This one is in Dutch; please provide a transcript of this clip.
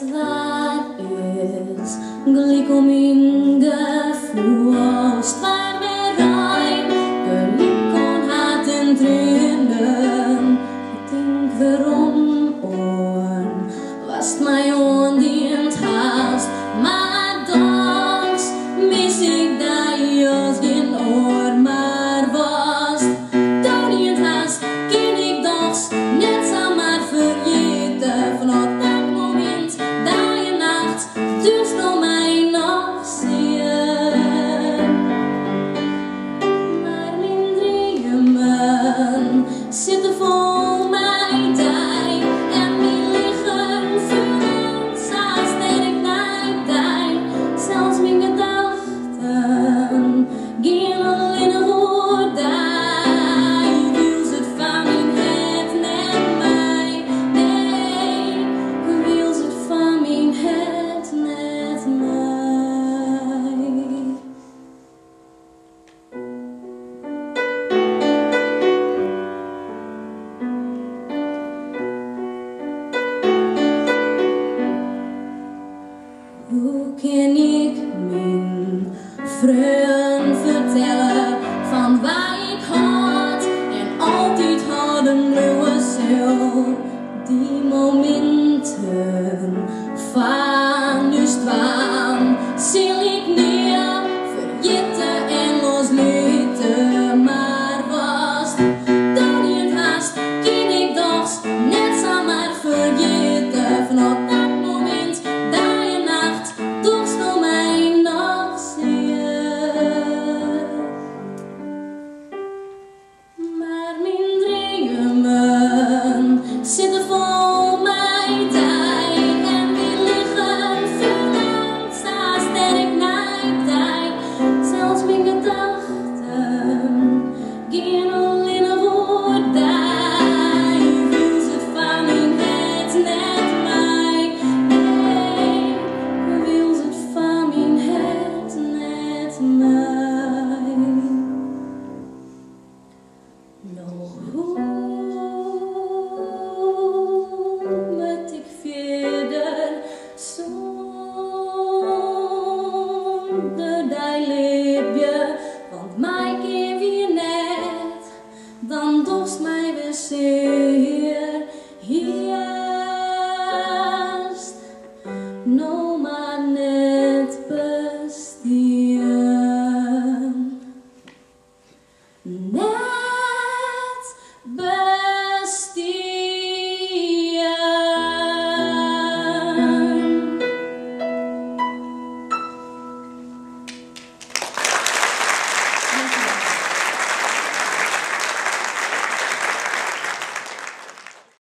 that life is glicominga fluor. dus door mijn zien, Maar mijn drieën zitten vol mijn tijd en die liggen vullend als sterk mijn tijd. Zelfs mijn gedachten Hoe kan ik mijn vriend vertellen van waar ik had en altijd hadden een nieuwe ziel Die momenten. onder lipje, want mij keer weer net, dan dorst mij weer zeer. Hierst, no maar net bestieren.